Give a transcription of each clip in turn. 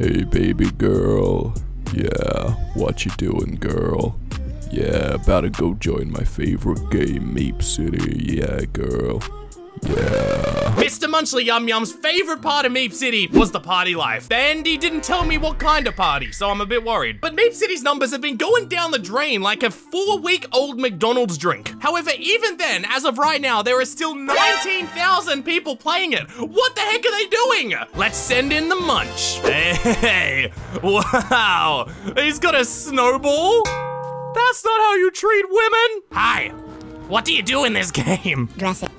Hey, baby girl. Yeah, what you doing, girl? Yeah, about to go join my favorite game, Meep City. Yeah, girl. Mr. Munchley Yum Yum's favorite part of Meep City was the party life. And he didn't tell me what kind of party, so I'm a bit worried. But Meep City's numbers have been going down the drain like a four-week-old McDonald's drink. However, even then, as of right now, there are still 19,000 people playing it. What the heck are they doing? Let's send in the munch. Hey, wow. He's got a snowball? That's not how you treat women. Hi, what do you do in this game? Dress it.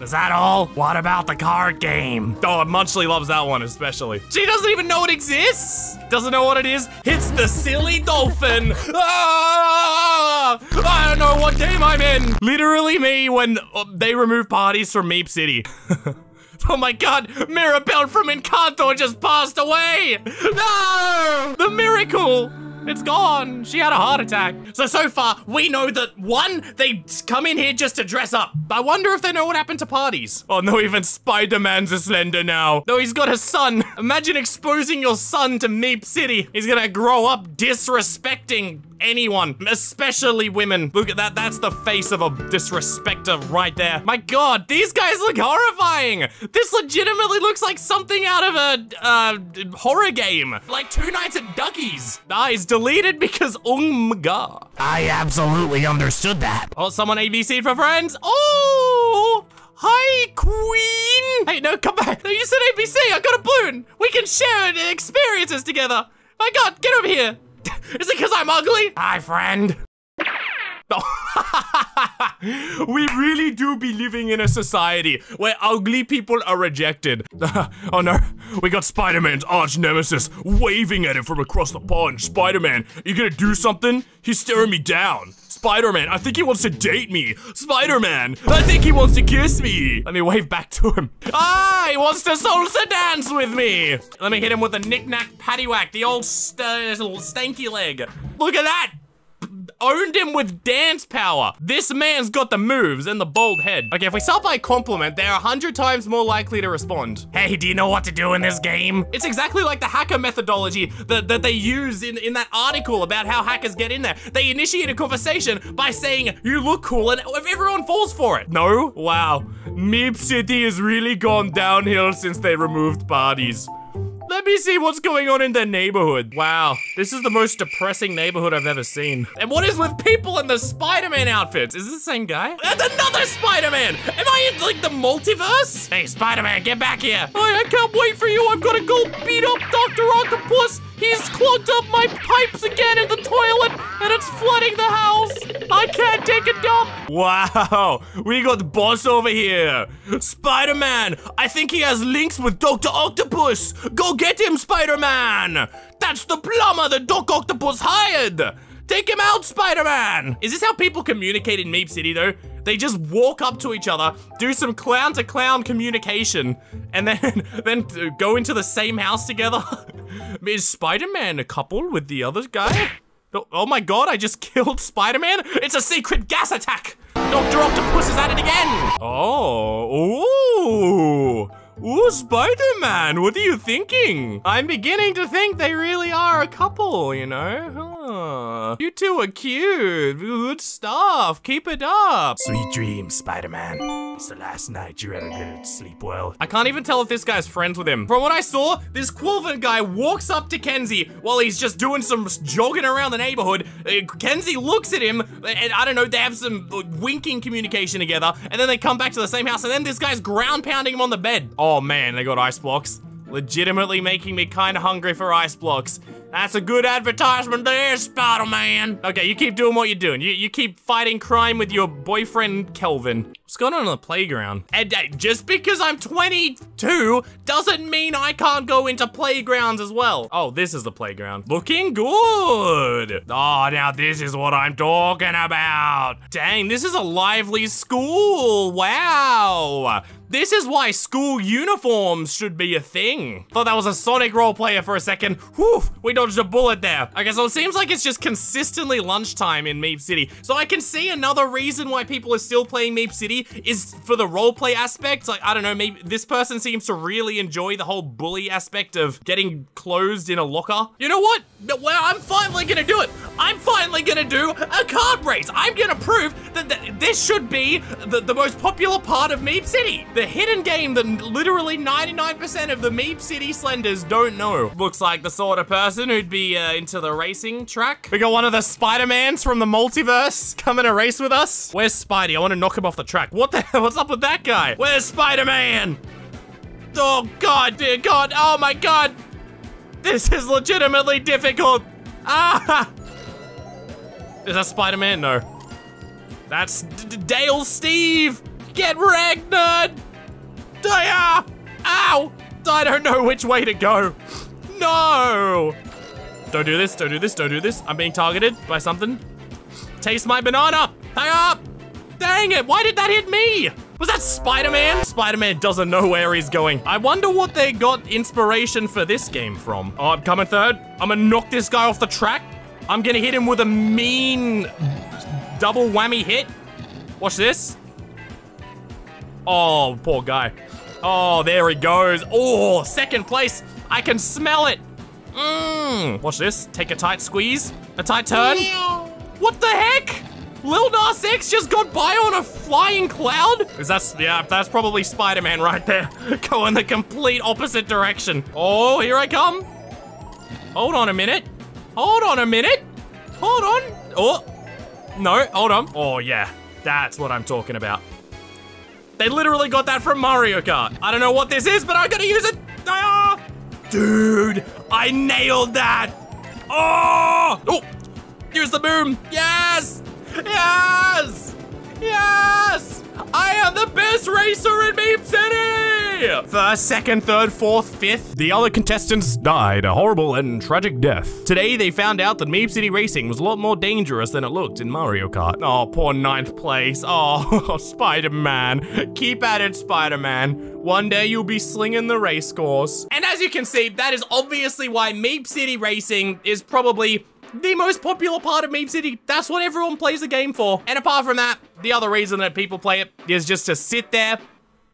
Is that all? What about the card game? Oh, Munchley loves that one especially. She doesn't even know it exists. Doesn't know what it is. It's the silly dolphin. Ah! I don't know what game I'm in. Literally me when uh, they remove parties from Meep City. Oh my god, Mirabel from Encanto just passed away! No! The miracle! It's gone. She had a heart attack. So, so far, we know that one, they come in here just to dress up. I wonder if they know what happened to parties. Oh no, even Spider-Man's a slender now. No, he's got a son. Imagine exposing your son to Meep City. He's gonna grow up disrespecting anyone, especially women. Look at that. That's the face of a disrespecter right there. My god, these guys look horrifying. This legitimately looks like something out of a uh, horror game. Like Two Nights at Ducky's. Ah, it's deleted because um god. I absolutely understood that. Oh, someone ABC for friends. Oh! Hi, Queen! Hey, no, come back. No, you said ABC. I got a balloon. We can share experiences together. My god, get over here. Is it because I'm ugly? Hi, friend. we really do be living in a society where ugly people are rejected. oh no, we got Spider-Man's arch nemesis waving at him from across the pond. Spider-Man, you gonna do something? He's staring me down. Spider-Man, I think he wants to date me. Spider-Man, I think he wants to kiss me. Let me wave back to him. Ah, he wants to salsa dance with me. Let me hit him with a knick-knack paddywhack, the old st little stanky leg. Look at that owned him with dance power. This man's got the moves and the bold head. Okay, if we start by compliment, they're a hundred times more likely to respond. Hey, do you know what to do in this game? It's exactly like the hacker methodology that, that they use in, in that article about how hackers get in there. They initiate a conversation by saying, you look cool, and everyone falls for it. No? Wow. Meep City has really gone downhill since they removed bodies. Let me see what's going on in their neighborhood. Wow, this is the most depressing neighborhood I've ever seen. And what is with people in the Spider-Man outfits? Is this the same guy? And another Spider-Man! Am I in, like, the multiverse? Hey, Spider-Man, get back here. Oh, I can't wait for you. I've got to go beat up Dr. Octopus. He's clogged up my pipes again in the toilet, and it's flooding the house. I can't take a dump. Wow, we got the boss over here. Spider-Man, I think he has links with Dr. Octopus. Go get him, Spider-Man. That's the plumber that Doc Octopus hired. Take him out, Spider-Man! Is this how people communicate in Meep City, though? They just walk up to each other, do some clown-to-clown -clown communication, and then, then go into the same house together? Is Spider-Man a couple with the other guy? Oh, oh my god, I just killed Spider-Man? It's a secret gas attack! Dr. Octopus is at it again! Oh, ooh! Ooh, Spider-Man, what are you thinking? I'm beginning to think they really are a couple, you know? Huh. You two are cute. Good stuff. Keep it up. Sweet dreams, Spider-Man. It's the last night you're ever gonna sleep well. I can't even tell if this guy's friends with him. From what I saw, this Quilvin guy walks up to Kenzie while he's just doing some jogging around the neighborhood. Uh, Kenzie looks at him, and I don't know, they have some winking communication together, and then they come back to the same house, and then this guy's ground pounding him on the bed. Oh man, they got ice blocks. Legitimately making me kind of hungry for ice blocks. That's a good advertisement there, Spider-Man. Okay, you keep doing what you're doing. You, you keep fighting crime with your boyfriend, Kelvin. What's going on in the playground? And uh, just because I'm 22 doesn't mean I can't go into playgrounds as well. Oh, this is the playground. Looking good. Oh, now this is what I'm talking about. Dang, this is a lively school. Wow. This is why school uniforms should be a thing. Thought that was a Sonic role player for a second. Whew, we don't dodged a bullet there. Okay, so it seems like it's just consistently lunchtime in Meep City. So I can see another reason why people are still playing Meep City is for the roleplay aspect. Like, I don't know, maybe this person seems to really enjoy the whole bully aspect of getting closed in a locker. You know what? Well, I'm finally gonna do it. I'm finally gonna do a kart race. I'm gonna prove that th this should be the, the most popular part of Meep City. The hidden game that literally 99% of the Meep City Slenders don't know. Looks like the sort of person who'd be uh, into the racing track. We got one of the Spider-Mans from the multiverse coming to race with us. Where's Spidey? I want to knock him off the track. What the hell? What's up with that guy? Where's Spider-Man? Oh, God, dear God. Oh, my God. This is legitimately difficult. Ah! Is that Spider-Man? No. That's D D Dale Steve. Get Ragnar! nerd. Ow! I don't know which way to go. No! Don't do this, don't do this, don't do this. I'm being targeted by something. Taste my banana! Hang up! Dang it, why did that hit me? Was that Spider-Man? Spider-Man doesn't know where he's going. I wonder what they got inspiration for this game from. Oh, I'm coming third. I'm gonna knock this guy off the track. I'm gonna hit him with a mean double whammy hit. Watch this. Oh, poor guy. Oh, there he goes. Oh, second place. I can smell it. Mmm. Watch this. Take a tight squeeze. A tight turn. What the heck? Lil Nas X just got by on a flying cloud? Is that, yeah, that's probably Spider-Man right there. Going in the complete opposite direction. Oh, here I come. Hold on a minute. Hold on a minute. Hold on. Oh, no, hold on. Oh, yeah. That's what I'm talking about. They literally got that from Mario Kart. I don't know what this is, but I'm gonna use it. Ah! Dude, I nailed that. Oh! Oh! Use the boom. Yes! Yes! Yes! I am the best racer in Meep City! First, second, third, fourth, fifth. The other contestants died a horrible and tragic death. Today, they found out that Meep City racing was a lot more dangerous than it looked in Mario Kart. Oh, poor ninth place. Oh, Spider-Man. Keep at it, Spider-Man. One day you'll be slinging the race course. And as you can see, that is obviously why Meep City racing is probably the most popular part of Meep City. That's what everyone plays the game for. And apart from that, the other reason that people play it is just to sit there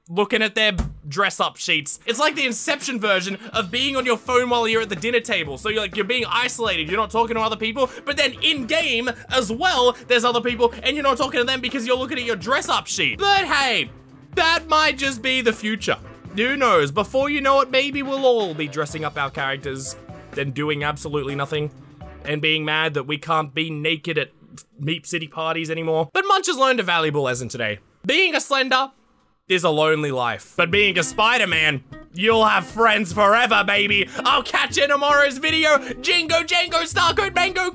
looking at their dress up sheets. It's like the Inception version of being on your phone while you're at the dinner table. So you're like, you're being isolated. You're not talking to other people, but then in game as well, there's other people and you're not talking to them because you're looking at your dress up sheet. But hey, that might just be the future. Who knows? Before you know it, maybe we'll all be dressing up our characters, then doing absolutely nothing and being mad that we can't be naked at Meep City parties anymore. But Munch has learned a valuable lesson today. Being a Slender is a lonely life. But being a Spider-Man, you'll have friends forever, baby. I'll catch you in tomorrow's video. Jingo, Jango, Starcode, Mango.